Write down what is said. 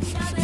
Got